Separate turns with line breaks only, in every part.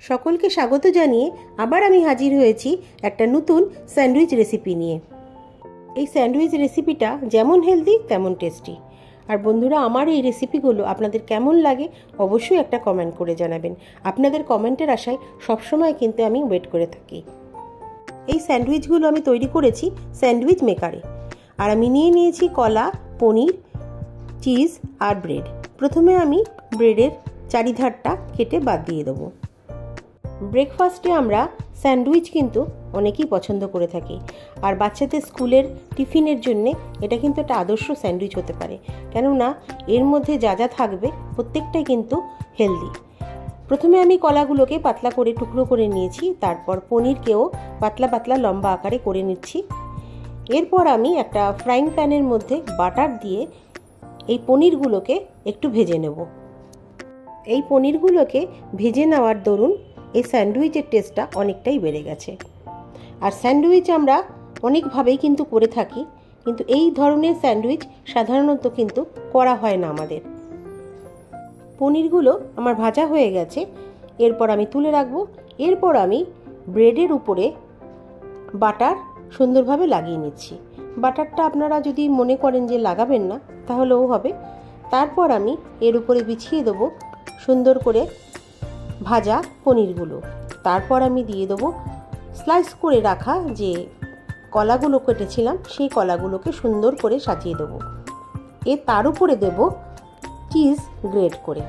সকলকে স্বাগত জানিয়ে আবার আমি হাজির হয়েছি একটা নতুন স্যান্ডউইচ রেসিপি নিয়ে। এই স্যান্ডউইচ রেসিপিটা যেমন হেলদি, তেমন টেস্টি। আর বন্ধুরা, আমার এই রেসিপিগুলো আপনাদের কেমন লাগে অবশ্যই একটা কমেন্ট করে জানাবেন। আপনাদের কমেন্টের আশায় সবসময় কিন্তু আমি ওয়েট করে থাকি। এই স্যান্ডউইচগুলো আমি তৈরি করেছি স্যান্ডউইচ মেকারে। আর আমি নিয়ে নিয়েছি কলা, পনির, চিজ আর ব্রেড। প্রথমে আমি ব্রেডের চারিধারটা কেটে বাদ দিয়ে দেবো। ব্রেকফাস্টে আমরা স্যান্ডউইচ কিন্তু অনেকেই পছন্দ করে থাকি। আর বাচ্চাদের স্কুলের টিফিনের জন্যে এটা কিন্তু একটা আদর্শ স্যান্ডউইচ হতে পারে। কেননা এর মধ্যে যা যা থাকবে প্রত্যেকটাই কিন্তু হেলদি। প্রথমে আমি কলাগুলোকে পাতলা করে টুকরো করে নিয়েছি, তারপর পনিরকেও পাতলা পাতলা লম্বা আকারে করে নিচ্ছি। এরপর আমি একটা ফ্রাইং প্যানের মধ্যে বাটার দিয়ে এই পনিরগুলোকে একটু ভেজে নেব। এই পনিরগুলোকে ভেজে নেওয়ার দরুন এই স্যান্ডউইচের টেস্টটা অনেকটাই বেড়ে গেছে। আর স্যান্ডউইচ আমরা অনেকভাবেই কিন্তু করে থাকি, কিন্তু এই ধরনের স্যান্ডউইচ সাধারণত কিন্তু করা হয় না আমাদের। পনিরগুলো আমার ভাজা হয়ে গেছে, এরপর আমি তুলে রাখব। এরপর আমি ব্রেডের উপরে বাটার সুন্দরভাবে লাগিয়ে নিচ্ছি। বাটারটা আপনারা যদি মনে করেন যে লাগাবেন না, তাহলেও হবে। তারপর আমি এর উপরে বিছিয়ে দেবো সুন্দর করে ভাজা পনিরগুলো। তারপর আমি দিয়ে দেবো স্লাইস করে রাখা যে কলাগুলো কেটেছিলাম, সেই কলাগুলোকে সুন্দর করে সাজিয়ে দেবো। এ তার উপরে দেব চিজ গ্রেট করে।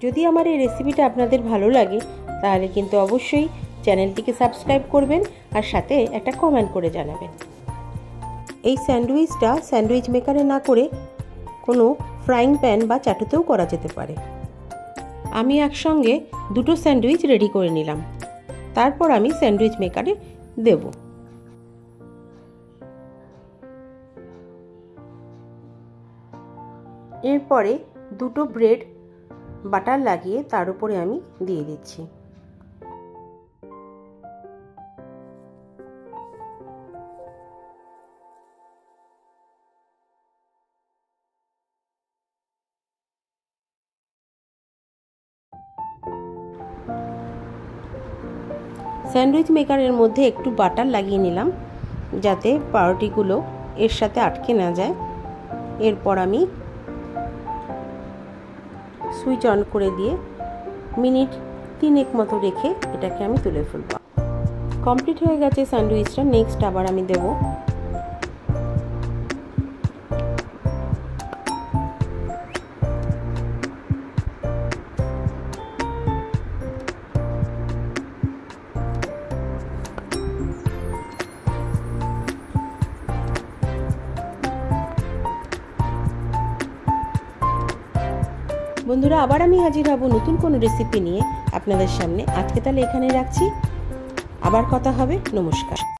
যদি আমার এই রেসিপিটা আপনাদের ভালো লাগে, তাহলে কিন্তু অবশ্যই চ্যানেলটিকে সাবস্ক্রাইব করবেন আর সাথে একটা কমেন্ট করে জানাবেন। এই স্যান্ডউইচটা স্যান্ডউইচ মেকারে না করে কোনো ফ্রাইং প্যান বা চাটুতেও করা যেতে পারে। আমি একসঙ্গে দুটো স্যান্ডউইচ রেডি করে নিলাম। তারপর আমি স্যান্ডউইচ মেকারে দেব। এরপরে দুটো ব্রেড বাটার লাগিয়ে তার উপরে আমি দিয়ে দিচ্ছি। স্যান্ডউইচ মেকারের মধ্যে একটু বাটার লাগিয়ে নিলাম, যাতে পাউরুটিগুলো এর সাথে আটকে না যায়। এরপর আমি সুইচ অন করে দিয়ে মিনিট তিনেক মতো রেখে এটাকে আমি তুলে ফেলব। কমপ্লিট হয়ে গেছে স্যান্ডউইচটা, নেক্সট আবার আমি দেবো। বন্ধুরা, আবার আমি হাজির হব নতুন কোনো রেসিপি নিয়ে আপনাদের সামনে। আজকে তাহলে এখানে রাখছি। আবার কথা হবে। নমস্কার।